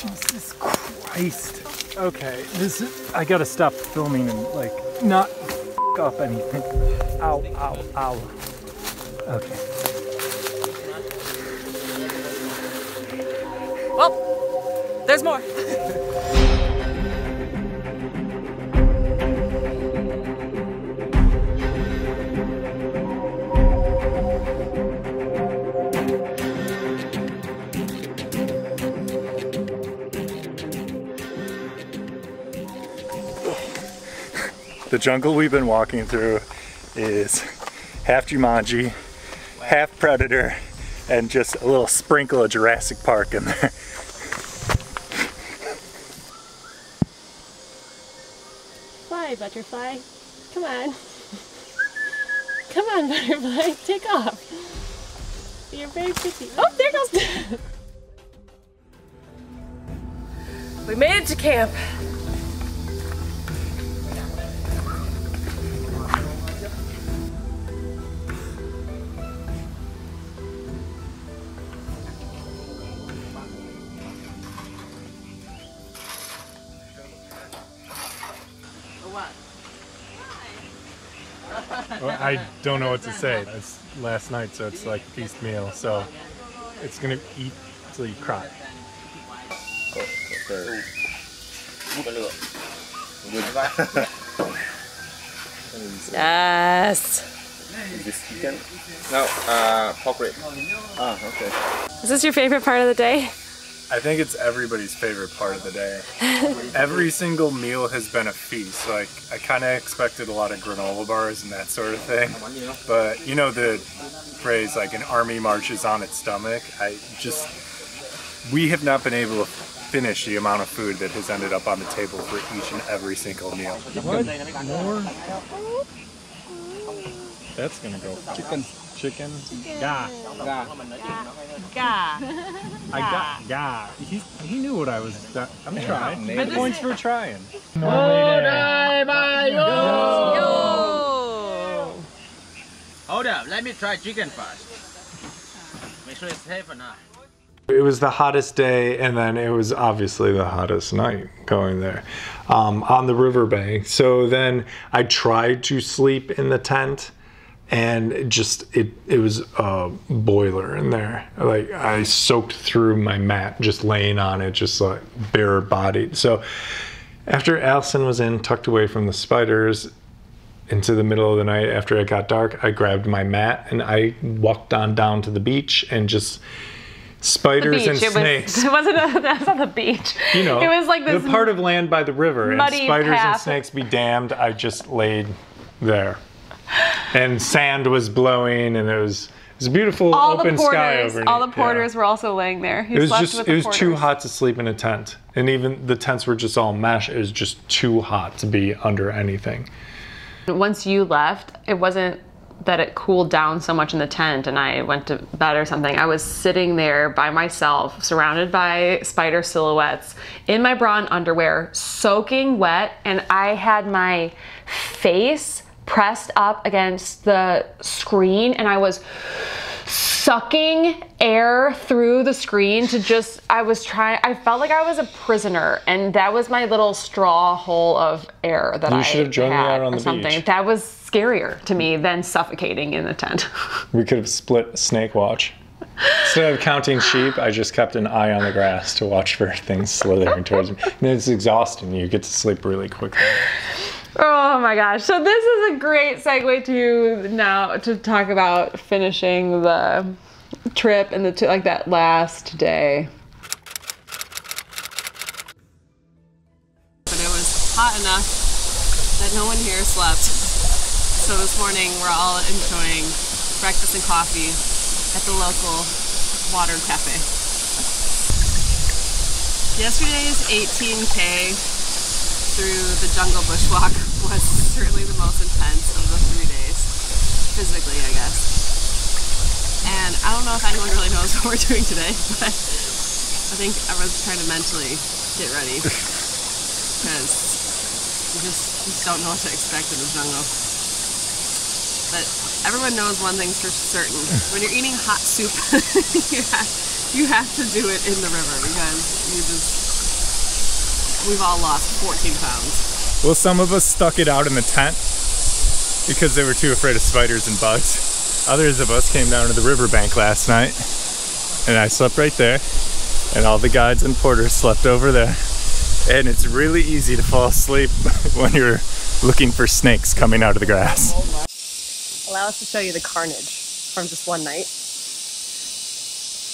Jesus Christ. Okay, this is, I gotta stop filming and like not f- up anything. Ow, ow, ow. Okay. There's more. The jungle we've been walking through is half Jumanji, half Predator, and just a little sprinkle of Jurassic Park in there. Butterfly. Come on. Come on, butterfly. Take off. You're very pretty. Oh, there goes. we made it to camp. Don't know what to say. It's last night, so it's like feast meal. So it's gonna eat till you cry. Yes. This chicken? No, uh, pork rib. Ah, okay. Is this your favorite part of the day? I think it's everybody's favorite part of the day. Every single meal has been a feast. Like I kind of expected a lot of granola bars and that sort of thing, but you know the phrase like an army marches on its stomach. I just we have not been able to finish the amount of food that has ended up on the table for each and every single meal. What? More? That's gonna go. Chicken. Chicken. Gah. Gah. I got gah. He, he knew what I was. I'm trying. Maybe. Points for trying. Hold up, let me try chicken first. Make sure it's safe or not. It was the hottest day, and then it was obviously the hottest night going there um, on the riverbank. So then I tried to sleep in the tent, and it just it it was a boiler in there. Like I soaked through my mat just laying on it, just like bare bodied. So after Allison was in, tucked away from the spiders, into the middle of the night after it got dark, I grabbed my mat and I walked on down to the beach and just spiders and It snakes. was. It wasn't. A, that's not the beach. you know, it was like this. the part of land by the river and spiders and snakes be damned. I just laid there, and sand was blowing, and it was it was a beautiful all open the sky porters. overnight. All the Yeah. porters were also laying there. He It was just with it was too hot to sleep in a tent, and even the tents were just all mesh. It was just too hot to be under anything. Once you left, it wasn't that it cooled down so much in the tent and I went to bed or something. I was sitting there by myself, surrounded by spider silhouettes, in my bra and underwear, soaking wet, and I had my face pressed up against the screen and I was sucking air through the screen to just I was trying I felt like I was a prisoner and that was my little straw hole of air that I had. You I should have joined me had out on or the something. beach. That was scarier to me than suffocating in the tent. We could have split snake watch. Instead of counting sheep, I just kept an eye on the grass to watch for things slithering towards me. And it's exhausting. You get to sleep really quickly. Oh my gosh. So this is a great segue to now to talk about finishing the trip and the t- like that last day. But it was hot enough that no one here slept. So this morning we're all enjoying breakfast and coffee at the local water cafe. Yesterday's 18K through the jungle bushwalk was certainly the most intense of the three days, physically, I guess. And I don't know if anyone really knows what we're doing today, but I think everyone's trying to mentally get ready because you just, just don't know what to expect in the jungle. But everyone knows one thing's for certain: when you're eating hot soup, you have you have to do it in the river because you just we've all lost 14 pounds. Well, some of us stuck it out in the tent because they were too afraid of spiders and bugs. Others of us came down to the riverbank last night, and I slept right there, and all the guides and porters slept over there. And it's really easy to fall asleep when you're looking for snakes coming out of the grass. Allow us to show you the carnage from just one night.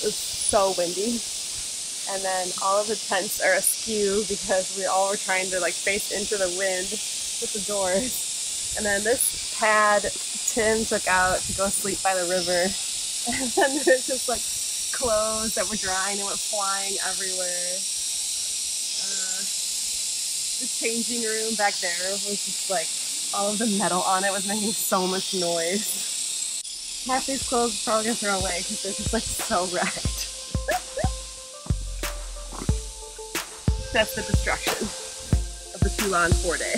It's so windy. And then all of the tents are askew because we all were trying to like face into the wind with the doors. And then this pad Tim took out to go sleep by the river. And then there's just like clothes that were drying and went flying everywhere. Uh, the changing room back there was just like all of the metal on it was making so much noise. Half these clothes are probably gonna throw away because they're just like so wrecked. That's the destruction of the Tu Lan four day.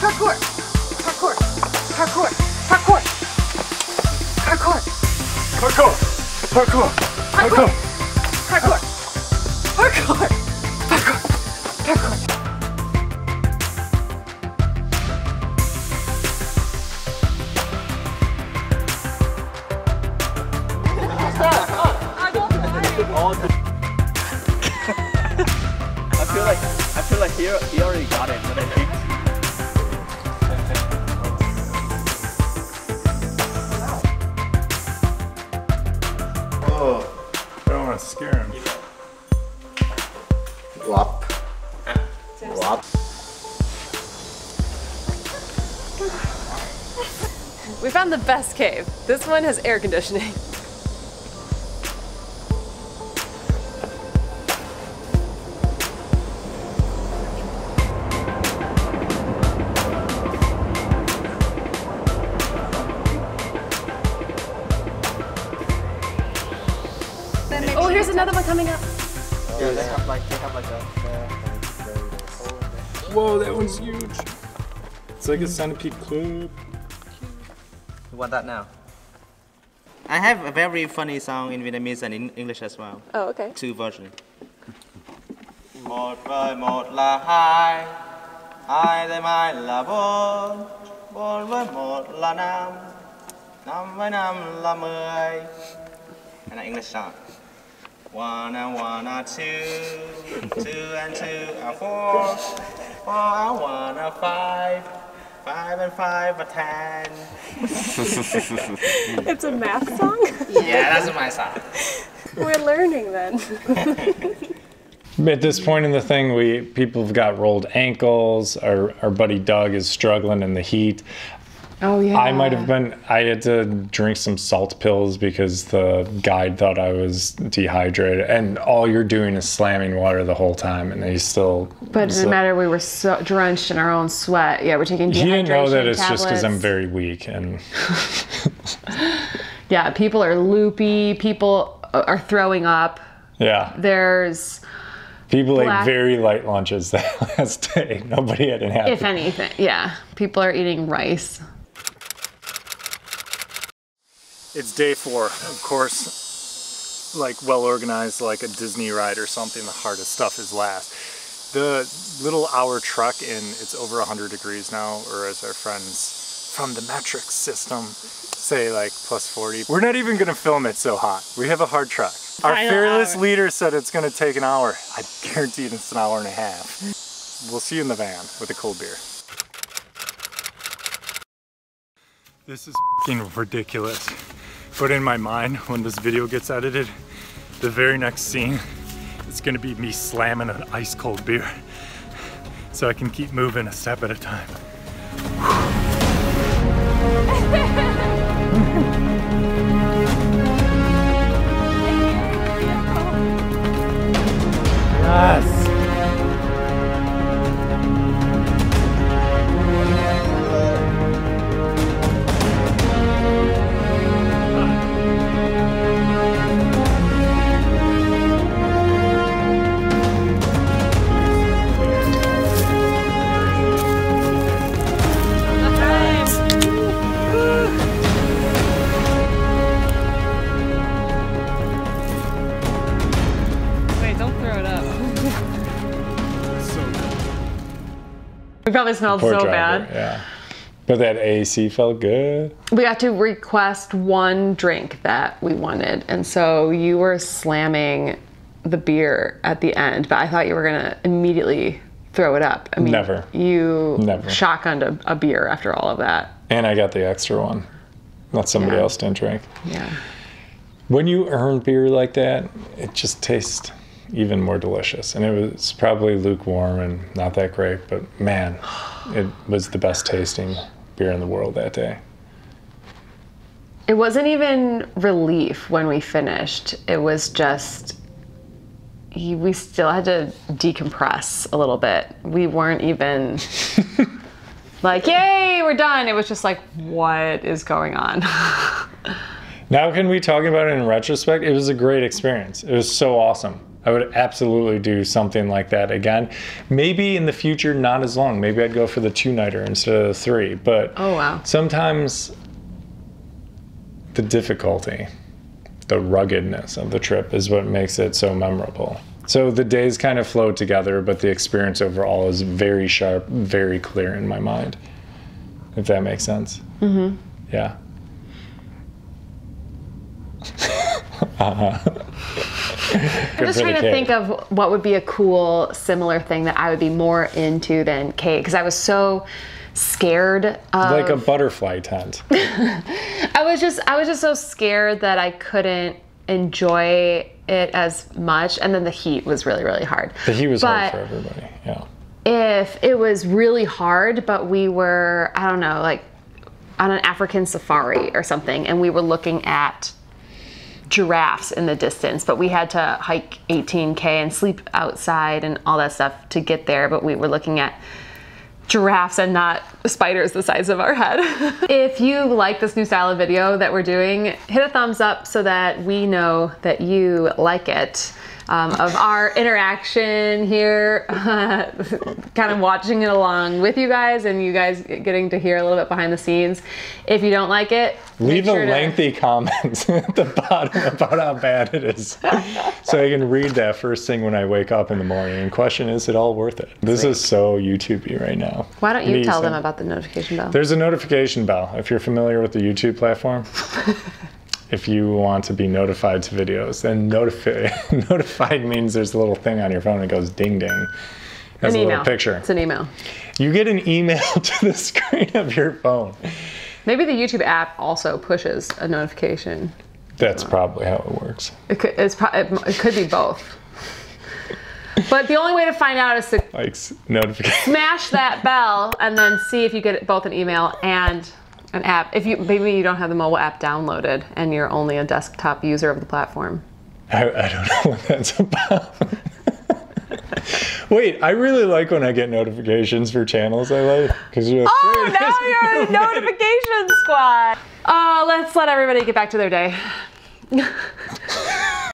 Parkour! Parkour! Parkour! Parkour! Parkour! Parkour! Parkour! Parkour! Parkour! Parkour! Parkour! you, you already got it. oh, I don't want to scare him. Wop. Wop. We found the best cave. This one has air conditioning. It's like a centipede club. You want that now? I have a very funny song in Vietnamese and in English as well. Oh, okay. Two versions. Một với một là hai, hai với hai là bốn, bốn với một là năm, năm với năm là mười. And an English song. One and one are two, two and two are four, four and one are five, five and five are ten. It's a math song? Yeah, that's my song. We're learning then. At this point in the thing, we people have got rolled ankles. Our our buddy Doug is struggling in the heat. Oh, yeah. I might have been. I had to drink some salt pills because the guide thought I was dehydrated, and all you're doing is slamming water the whole time, and they still. But it didn't matter. We were so drenched in our own sweat. Yeah, we're taking dehydration He didn't know that it's just because I'm very weak, and Yeah, people are loopy. People are throwing up. yeah, There's, people Black- ate very light lunches that last day. Nobody had an happy. if anything, yeah, people are eating rice. It's day four. Of course, like well organized, like a Disney ride or something, the hardest stuff is last. The little hour truck in, it's over 100 degrees now, or as our friends from the metric system say, like plus 40. We're not even gonna film it so hot. We have a hard trek. Our Final fearless hour. leader said it's gonna take an hour. I guarantee it's an hour and a half. We'll see you in the van with a cold beer. This is fing ridiculous. But in my mind, when this video gets edited, the very next scene is gonna be me slamming an ice cold beer so I can keep moving a step at a time. Yes! We probably smelled so driver, bad. Yeah. But that AC felt good. We got to request one drink that we wanted, and so you were slamming the beer at the end, but I thought you were gonna immediately throw it up. I mean, Never. You Never. shotgunned a, a beer after all of that. And I got the extra one. That somebody Yeah. else didn't drink. Yeah. When you earn beer like that, it just tastes even more delicious. And it was probably lukewarm and not that great, but man, it was the best tasting beer in the world that day. It wasn't even relief when we finished. It was just we still had to decompress a little bit. We weren't even like, "Yay, we're done." It was just like, "What is going on?" Now, can we talk about it in retrospect? It was a great experience. It was so awesome. I would absolutely do something like that again. Maybe in the future, not as long. Maybe I'd go for the two nighter instead of the three. But Oh, wow. sometimes the difficulty, the ruggedness of the trip is what makes it so memorable. So the days kind of flow together, but the experience overall is very sharp, very clear in my mind. If that makes sense. Mm-hmm. Yeah. I'm just trying to think of what would be a cool, similar thing that I would be more into than cake because I was so scared of. like a butterfly tent. I was just, I was just so scared that I couldn't enjoy it as much, and then the heat was really, really hard. The heat was hard for everybody. Yeah. if it was really hard, but we were, I don't know, like on an African safari or something, and we were looking at giraffes in the distance, but we had to hike 18K and sleep outside and all that stuff to get there, but we were looking at giraffes and not spiders the size of our head. if you like this new style of video that we're doing, hit a thumbs up so that we know that you like it. Um, of our interaction here, kind of watching it along with you guys and you guys getting to hear a little bit behind the scenes. If you don't like it, Leave make a sure to- lengthy comment at the bottom about how bad it is. so I can read that first thing when I wake up in the morning and question is it all worth it? This is so YouTubey right now. Why don't you tell them about the notification bell? There's a notification bell if you're familiar with the YouTube platform. If you want to be notified to videos, then notified means there's a little thing on your phone that goes ding ding. Has An a email. little picture. It's an email. You get an email to the screen of your phone. Maybe the YouTube app also pushes a notification. That's probably how it works. It could, it's pro- it, it could be both. But the only way to find out is to Like notification. smash that bell and then see if you get both an email and an app. If you maybe you don't have the mobile app downloaded and you're only a desktop user of the platform. I, I don't know what that's about. Wait, I really like when I get notifications for channels I like because you're like, Oh, now you're a notification squad. Uh, let's let everybody get back to their day.